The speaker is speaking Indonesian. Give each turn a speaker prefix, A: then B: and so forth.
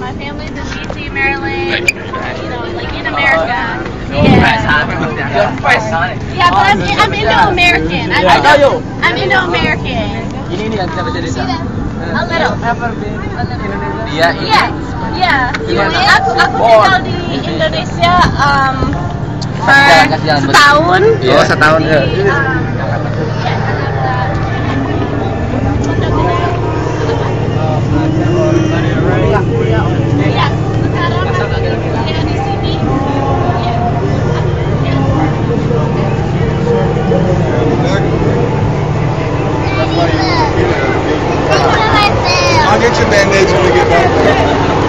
A: my family's in D.C., Maryland, you know, like in uh, America. Yeah. Yeah, but I'm, I'm Indo-American. I'm, Indo- indo
B: Ini ini yang kita jadi.
A: A little. Yeah. Yeah,
B: yeah.
A: Aku aku tinggal di Indonesia um, per setahun.
B: Oh setahun ya.
A: Um,
C: Get your bandages when we get back